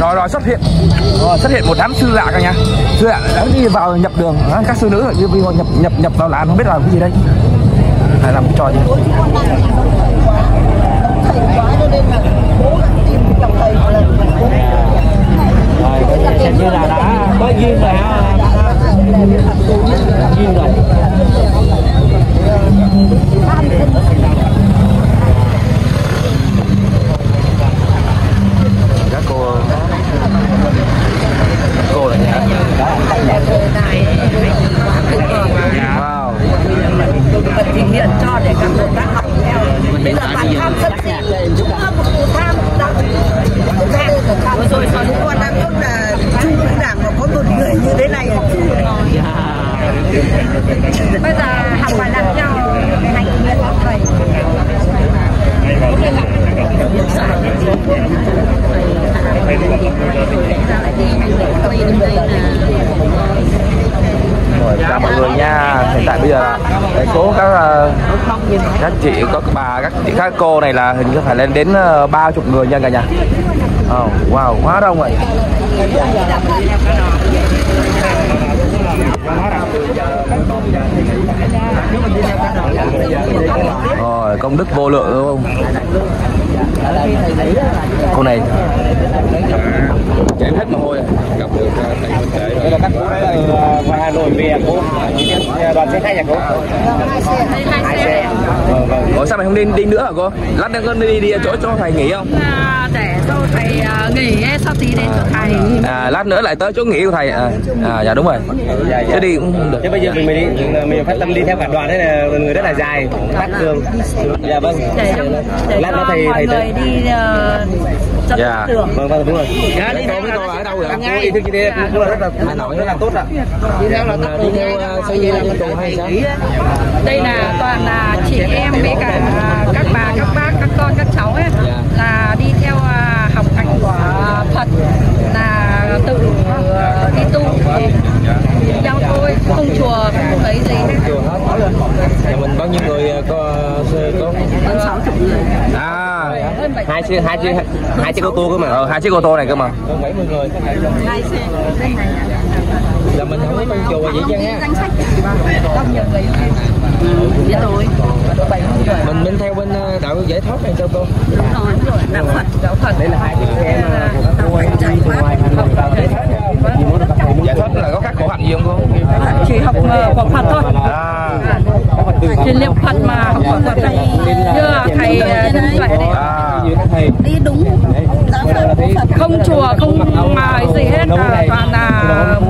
rồi rồi xuất hiện. Rồi, xuất hiện một đám sư lạ cả nhà. Sư lạ đã đi vào nhập đường. Đó, các sư nữ đi vào nhập nhập nhập vào làn không biết làm cái gì đây. Hay làm cái trò gì? Rồi như là đã có duyên rồi ha. Duyên rồi các cô các cô là nhà wow vật thể hiện cho để các cô tác học theo bây giờ bạn tham sân si chúng ta một cuộc tham tham rồi còn con đang tốt là trung ương đảng mà có một người như thế này là bây giờ học phải làm theo hành nguyện của thầy rồi chào mọi người nha hiện tại bây giờ cái số các ờ, các chị các bà các chị các cô này là hình như phải lên đến ờ, ba chục người nha cả nhà. Oh, wow quá đông rồi rồi công đức vô lượng đúng không? Cô này. Chảy hết mồ hôi rồi. gặp được ờ, thầy đây là các cô ngoài Hà Nội về à cô. Đoàn xe khách à cô. Hai xe Ủa sao mày không đi đi nữa hả cô? Lát nữa con đi đi chỗ chỗ thầy nghỉ không? À, để cho thầy à, nghỉ sau tí đến chỗ thầy À lát nữa lại tới chỗ nghỉ của thầy à, à dạ đúng rồi. dạ, dạ. Chứ đi cũng được. Thế bây giờ mình mới đi, mình phát tâm đi theo cả đoàn đấy là người rất là dài, tắt đường. Dạ vâng. để cho, để Lát cho nữa thầy thầy người tới. đi uh, dẫn Dạ. đường Vâng vâng đúng rồi. Dạ, đi với cô ở đâu vậy? Cô ý thức như thế cũng là rất là Hà Nội rất là tốt ạ. Đi theo là đi theo xây dựng là đồ hay sao? đây là toàn là chị em với cả các bà các bác các con các cháu ấy Dạ. là đi theo à, học hành của Phật là tự à, đi tu theo thôi không chùa không lấy gì hết Chùa hết. Nhà mình bao nhiêu người ờ, có có hơn sáu chục người À hơn bảy hai chiếc hai chiếc hai chiếc ô tô cơ mà. ờ, hai chiếc ô tô này cơ mà. Hơn 70 người. hai xe đây này Là mình không có chùa vậy không chứ ghi ha. danh sách đông nhiều người biết rồi bảy mươi người Mình bên theo bên ờ, đạo giải thoát hay sao cô? đúng rồi đúng rồi đạo Phật đạo Phật Đây là hai chiếc xe mà chạy quá học giải thoát Giải thích là có các khổ hạnh gì không cô? chỉ học ờ, của Phật thôi À thì niệm Phật mà học của Phật thầy như là thầy ờ, dạy đấy à đi đúng. Giáo phật không chùa không mà gì hết là toàn là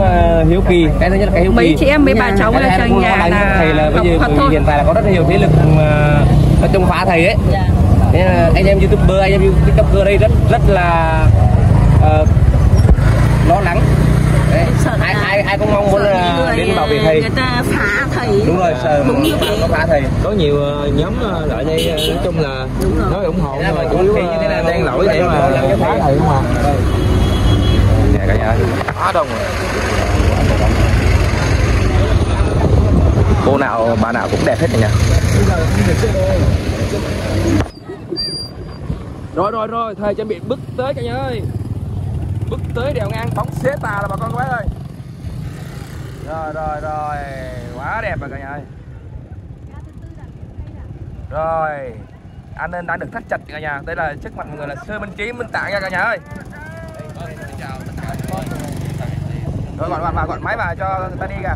ờ, hiếu kỳ. Cái thứ nhất là cái hiếu kỳ. mấy chị em mấy bà cháu ở trong nhà là thầy là bây giờ hiện tại là có rất nhiều thế lực nó chống phá thầy ấy. Nên là anh em youtuber anh em tiktoker đây rất rất là ờ, lo lắng Đấy. ai ai ai cũng mong muốn là đến bảo vệ thầy. người ta phá thầy. Đúng rồi sợ Đúng như nó phá thầy. Có nhiều ờ, nhóm ờ, ở đây ờ, nói chung là nói ủng hộ nhưng mà chủ yếu như thế này đang lỗi để mà phá thầy không à? Dạ cả nhà quá đông rồi. Cô nào bà nào cũng đẹp hết cả nhà. Rồi rồi rồi, thầy chuẩn bị bước tới cả nhà ơi. Tới đèo ngang bóng xế tà là bà con các bác ơi. Rồi rồi rồi, quá đẹp rồi cả nhà ơi. Rồi, an ninh đã được thắt chặt cả nhà. Đây là trước mặt mọi người là sơ minh trí minh tạng nha cả nhà ơi. Rồi gọi bạn vào gọi máy vào cho người ta đi kìa.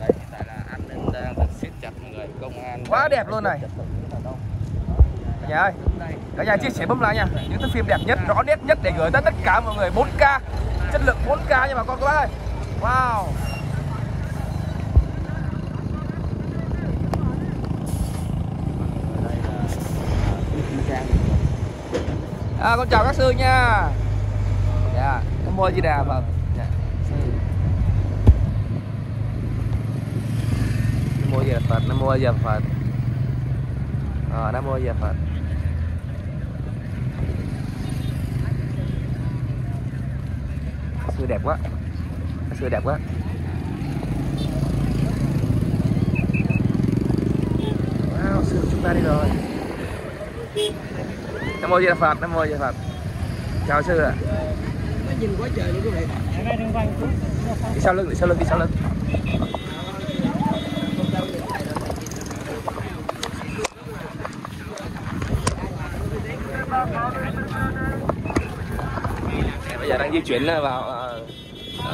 Đấy, hiện tại là an ninh đang được siết chặt mọi người, công an Quá đẹp luôn này. Cả nhà ơi, cả nhà chia sẻ bấm like nha. Những thước phim đẹp nhất, rõ nét nhất để gửi tới tất cả mọi người 4K. Chất lượng 4K nha bà con các bác ơi. Wow. À, con chào các sư nha. Dạ, Nam mua gì Đà Phật. Dạ. mua Nam mô Phật, Nam mô gì Phật. Ờ, Nam mô Di Phật. Sư đẹp quá. Sư đẹp quá. Wow, sư của chúng ta đi rồi. Nam mô Di Đà Phật, Nam mô Di Đà Phật. Chào sư ạ. nhìn quá trời luôn quý vị đi sau lưng đi sau lưng đi sau lưng bây giờ đang di chuyển vào à,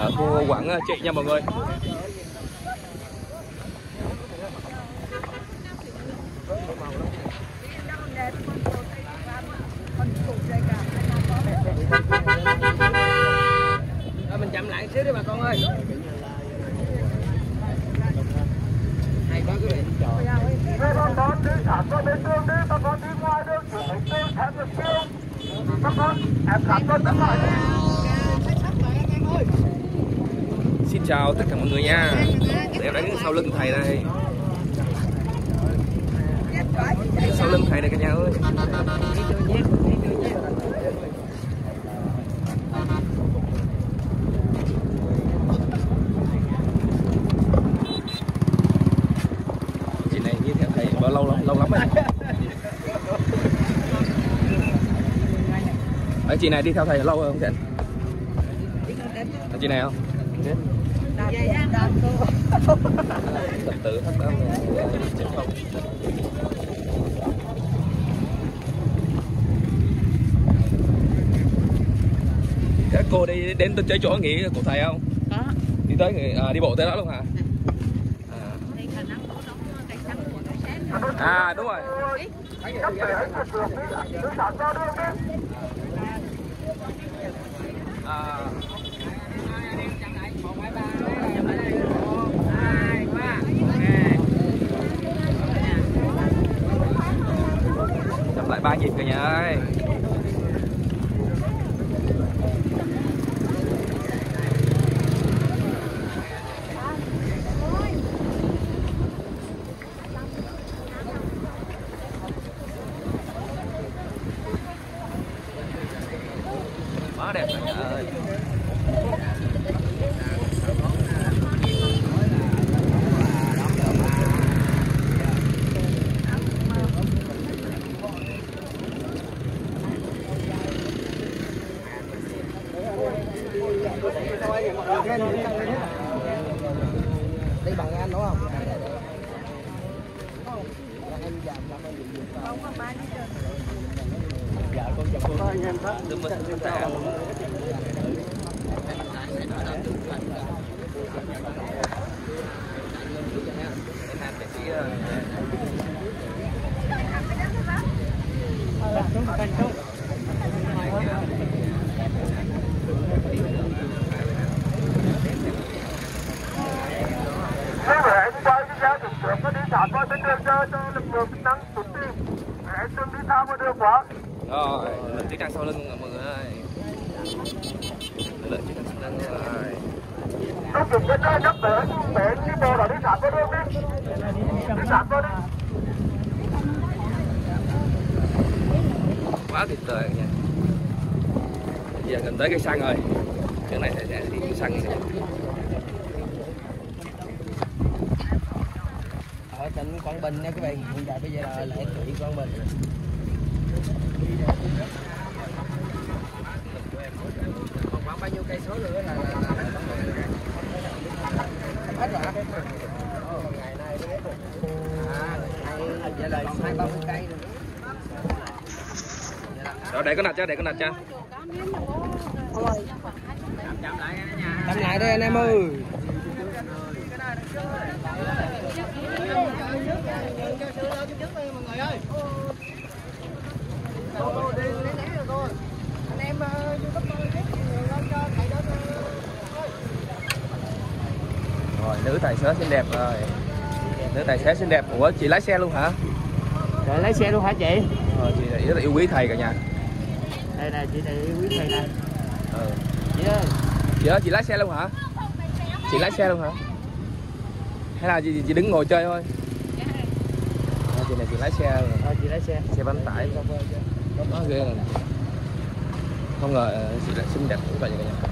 ờ, khu quảng trị nha mọi người. Rồi mình chậm lại xíu đi bà con ơi. Hay quá quý vị xin chào tất cả mọi người nha. Em đánh đứng sau lưng thầy đây. Đứng sau lưng thầy đây cả nhà ơi. Chị này như theo thầy bao lâu lắm? Lâu lắm rồi. Ở chị này đi theo thầy lâu rồi không chị? Chị này không? Phật tử thất âm không các cô đi đến tới chỗ nghỉ của thầy không? Có. Đi tới à, đi bộ tới đó luôn hả? À, à đúng rồi. À, chậm lại ba nhịp cả nhà ơi. Quá đẹp cả nhà ơi. Đi bằng anh đúng không? Đúng rồi, chúng ta Nam để sĩ Quý vị hãy quay cái giá thực tượng có đi thả qua đến đường cho cho lực lượng chức năng tụt tim. Hãy từng đi quá. Rồi, lực lượng chức năng sau lưng mọi người ơi Lực lượng chức năng sau lưng rồi Nó dùng cái trái nhắc để để cái bò là đi sạp qua đường đi. Đi sạp qua đi. Quá tuyệt vời nha giờ gần tới cây xăng rồi Cái này sẽ đi cây xăng nha ở tỉnh Quảng Bình nha các bạn hiện tại bây giờ là lễ thủy Quảng Bình khoảng bao nhiêu cây số nữa là là, là, là hết rồi á Ồ, ngày nay mới hết rồi à ngày vậy là hai ba mươi cây rồi Rồi để con nạch cho, để con nạch cho Chậm lại đây anh em ơi Rồi, nữ tài xế xinh đẹp rồi Nữ tài xế xinh đẹp Ủa, chị lái xe luôn hả? Rồi lấy xe luôn hả chị? Ờ, chị này rất là yêu quý thầy cả nhà Đây nè, chị này quý thầy nè Ờ Chị ơi Chị ơi, chị lái xe luôn hả? Chị lái xe luôn hả? Hay là chị, chị đứng ngồi chơi thôi? À, chị này chị lái xe rồi. Ờ, chị lái xe xe bán tải nó ghê rồi không ngờ ờ, chị lại xinh đẹp như vậy cả nhà.